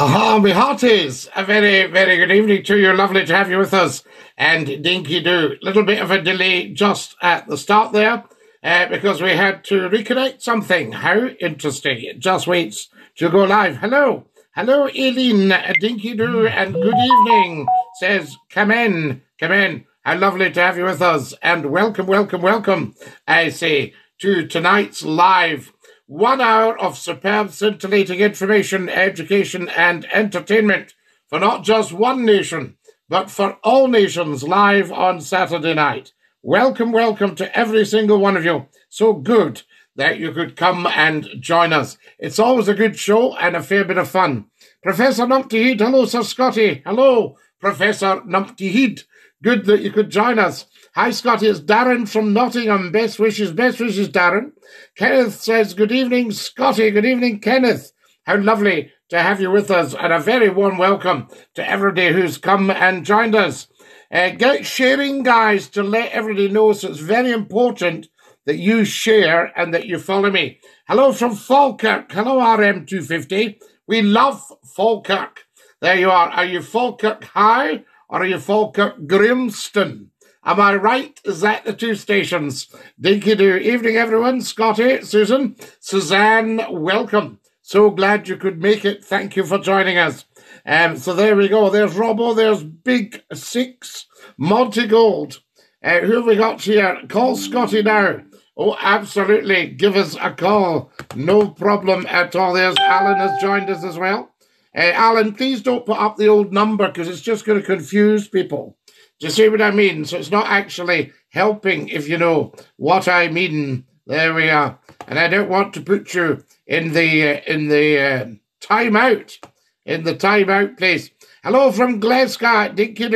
Aha, my hearties. A very, very good evening to you. Lovely to have you with us. And dinky do. Little bit of a delay just at the start there uh, because we had to reconnect something. How interesting. It just waits to go live. Hello. Hello, Aileen. Dinky do and good evening. Says, come in, come in. How lovely to have you with us. And welcome, welcome, welcome, I say, to tonight's live one hour of superb, scintillating information, education, and entertainment for not just one nation, but for all nations live on Saturday night. Welcome, welcome to every single one of you. So good that you could come and join us. It's always a good show and a fair bit of fun. Professor Numpty Head, hello, Sir Scotty. Hello, Professor Numpty Head. Good that you could join us. Hi, Scotty. It's Darren from Nottingham. Best wishes, best wishes, Darren. Kenneth says, Good evening, Scotty. Good evening, Kenneth. How lovely to have you with us, and a very warm welcome to everybody who's come and joined us. Uh, get sharing, guys, to let everybody know. So it's very important that you share and that you follow me. Hello from Falkirk. Hello, RM250. We love Falkirk. There you are. Are you Falkirk High or are you Falkirk Grahamston? Am I right? Is that the two stations? Dinky do. Evening, everyone. Scotty, Susan, Suzanne, welcome. So glad you could make it. Thank you for joining us. Um, so there we go. There's Robbo. There's Big Six, Monty Gold. Uh, who have we got here? Call Scotty now. Oh, absolutely. Give us a call. No problem at all. There's Alan has joined us as well. Uh, Alan, please don't put up the old number because it's just going to confuse people. Do you see what I mean? So it's not actually helping if you know what I mean. There we are. And I don't want to put you in the uh, in the uh, timeout in the timeout place. Hello from Glasgow, Dinky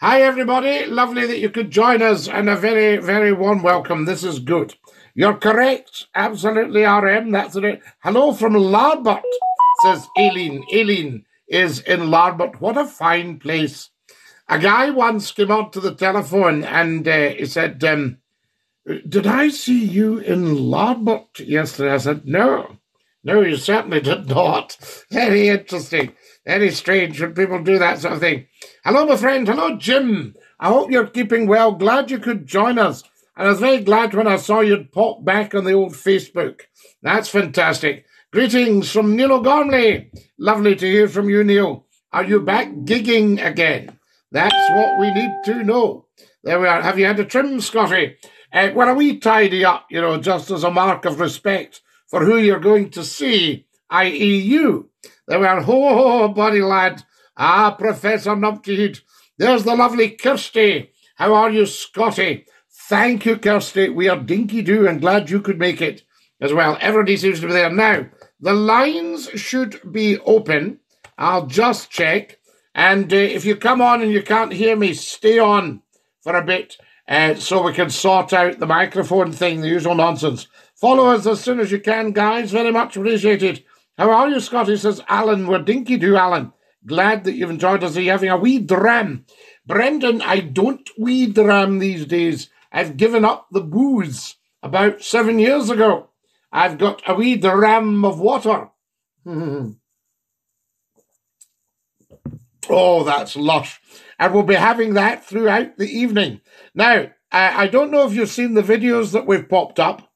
Hi everybody, lovely that you could join us, and a very very warm welcome. This is good. You're correct, absolutely RM. That's it. Hello from Larbert, says Aileen. Aileen is in Larbert. What a fine place. A guy once came on to the telephone and uh, he said, um, Did I see you in Larbert yesterday? I said, No, no, you certainly did not. Very interesting. Very strange when people do that sort of thing. Hello, my friend. Hello, Jim. I hope you're keeping well. Glad you could join us. And I was very glad when I saw you'd pop back on the old Facebook. That's fantastic. Greetings from Neil O'Gormley. Lovely to hear from you, Neil. Are you back gigging again? That's what we need to know. There we are. Have you had a trim, Scotty? Uh, well, a wee tidy up, you know, just as a mark of respect for who you're going to see, i.e., you. There we are. Ho, ho, ho, buddy lad. Ah, Professor Numpty There's the lovely Kirsty. How are you, Scotty? Thank you, Kirsty. We are dinky do and glad you could make it as well. Everybody seems to be there. Now, the lines should be open. I'll just check. And uh, if you come on and you can't hear me, stay on for a bit uh, so we can sort out the microphone thing, the usual nonsense. Follow us as soon as you can, guys. Very much appreciated. How are you, Scotty? Says Alan. We're dinky do, Alan. Glad that you've enjoyed us. Are you having a wee dram? Brendan, I don't wee dram these days. I've given up the booze about seven years ago. I've got a wee dram of water. Oh, that's lush. And we'll be having that throughout the evening. Now, I, don't know if you've seen the videos that we've popped up,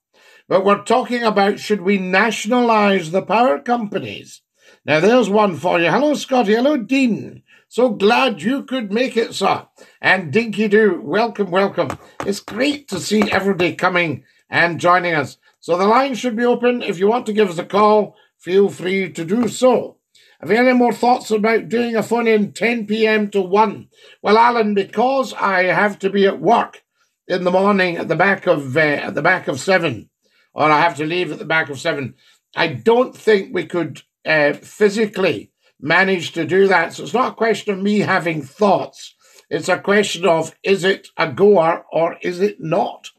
but we're talking about should we nationalise the power companies? Now, there's one for you. Hello, Scotty. Hello, Dean. So glad you could make it, sir. And Dinky Doo, welcome, welcome. It's great to see everybody coming and joining us. So the line should be open. If you want to give us a call, feel free to do so. Have you any more thoughts about doing a phone in 10 p.m. to 1? Well, Alan, because I have to be at work in the morning at the back of uh, at the back of seven, or I have to leave at the back of seven, I don't think we could uh, physically manage to do that. So it's not a question of me having thoughts. It's a question of is it a goer or is it not?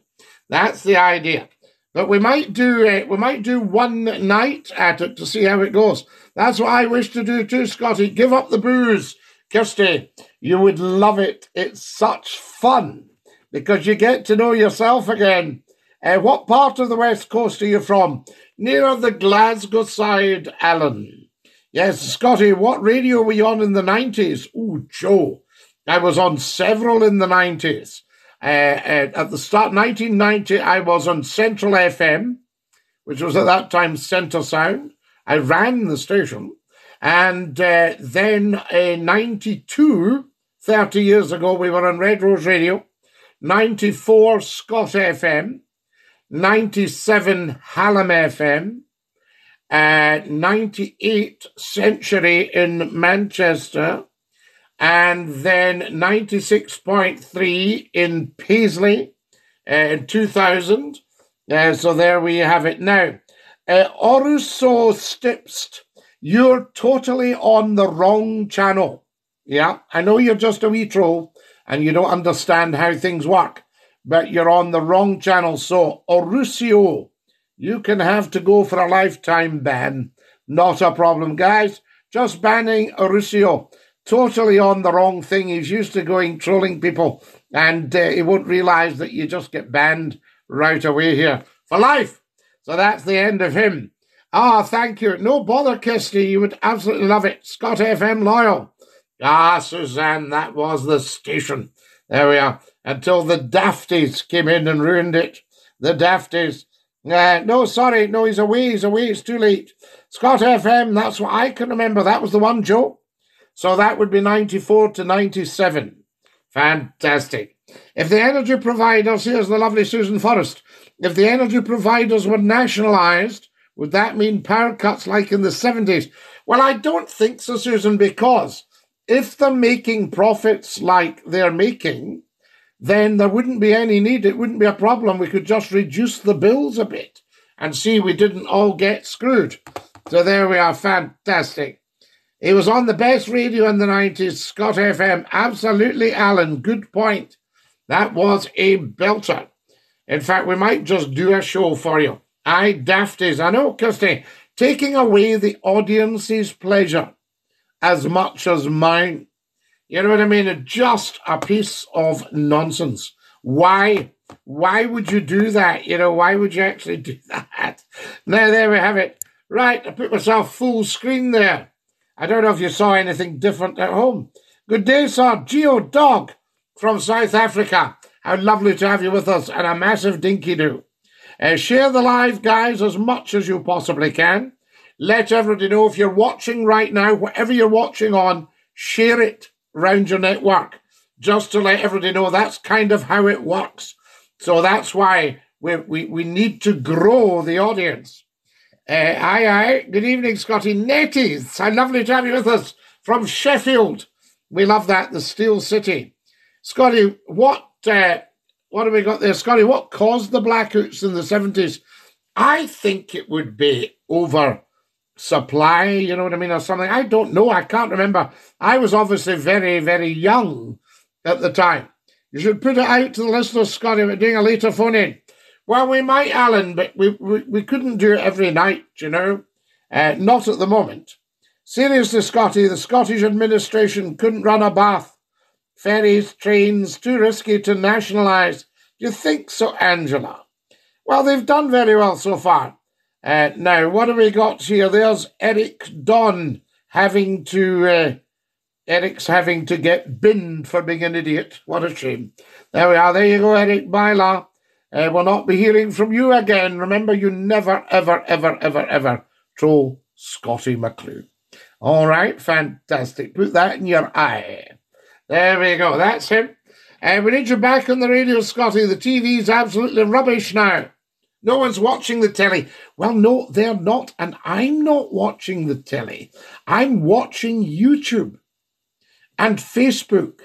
That's the idea. But we might do uh, we might do one night at it to see how it goes. That's what I wish to do too, Scotty. Give up the booze. Kirsty, you would love it. It's such fun because you get to know yourself again. Uh, what part of the West Coast are you from? Near the Glasgow side, Alan. Yes, Scotty, what radio were you on in the 90s? Ooh, Joe. I was on several in the 90s. Uh, uh, at the start, 1990, I was on Central FM, which was at that time Centre Sound. I ran the station. And uh, then in 92, 30 years ago, we were on Red Rose Radio, 94 Scot FM, 97 Hallam FM, uh, 98 Century in Manchester, and then 96.3 in Paisley uh, in 2000. Uh, so there we have it now. Uh, Oruso Stipst, you're totally on the wrong channel. Yeah, I know you're just a wee troll and you don't understand how things work, but you're on the wrong channel. So, Orusio, you can have to go for a lifetime ban. Not a problem, guys. Just banning Orusio. Totally on the wrong thing. He's used to going trolling people, and uh, he won't realize that you just get banned right away here for life. So that's the end of him. Ah, thank you. No bother, Kirsty. You would absolutely love it. Scot FM Loyal. Ah, Suzanne, that was the station. There we are. Until the Dafties came in and ruined it. The Dafties. Uh, no, sorry. No, he's away. He's away. It's too late. Scot FM, that's what I can remember. That was the one, Joe. So that would be 94 to 97. Fantastic. If the energy providers, here's the lovely Susan Forrest, if the energy providers were nationalised, would that mean power cuts like in the 70s? Well, I don't think so, Susan, because if they're making profits like they're making, then there wouldn't be any need. It wouldn't be a problem. We could just reduce the bills a bit and see we didn't all get screwed. So there we are. Fantastic. He was on the best radio in the 90s, Scot FM. Absolutely, Alan. Good point. That was a belter. In fact, we might just do a show for you. I dafties. I know, Kirsty. Taking away the audience's pleasure as much as mine. You know what I mean? Just a piece of nonsense. Why? Why would you do that? You know, why would you actually do that? Now, there we have it. Right, I put myself full screen there. I don't know if you saw anything different at home. Good day, sir. Geo Dog from South Africa. How lovely to have you with us, and a massive dinky do. Uh, share the live, guys, as much as you possibly can. Let everybody know if you're watching right now, whatever you're watching on, share it around your network just to let everybody know that's kind of how it works. So that's why we, we, we need to grow the audience. Uh, aye, aye. Good evening, Scotty. Netties, so lovely to have you with us from Sheffield. We love that, the Steel City. Scotty, what uh, what have we got there, Scotty? What caused the blackouts in the 70s? I think it would be over supply, you know what I mean, or something. I don't know. I can't remember. I was obviously very, very young at the time. You should put it out to the listeners, Scotty, we're doing a later phone in. Well, we might, Alan, but we, we, we couldn't do it every night, you know. Uh, not at the moment. Seriously, Scotty, the Scottish administration couldn't run a bath. Ferries, trains, too risky to nationalise. You think so, Angela? Well, they've done very well so far. Uh, now, what have we got here? There's Eric Don having to. Uh, Eric's having to get binned for being an idiot. What a shame. There we are. There you go, Eric Byla. Uh, we'll not be hearing from you again. Remember, you never, ever, ever, ever, ever troll Scottie McClue. All right, fantastic. Put that in your eye. There we go. That's him. Uh, we need you back on the radio, Scotty. The TV's absolutely rubbish now. No one's watching the telly. Well, no, they're not. And I'm not watching the telly. I'm watching YouTube and Facebook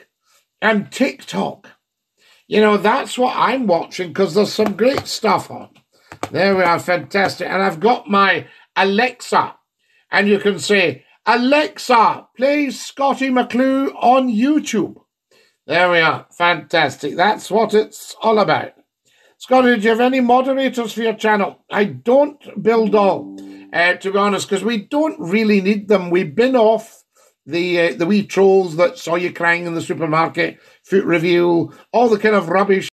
and TikTok. You know, that's what I'm watching because there's some great stuff on. There we are, fantastic. And I've got my Alexa, and you can say, Alexa, play Scottie McClue on YouTube. There we are, fantastic. That's what it's all about. Scotty, do you have any moderators for your channel? I don't build all, uh, to be honest, because we don't really need them. We've been off the uh, the wee trolls that saw you crying in the supermarket, foot review, all the kind of rubbish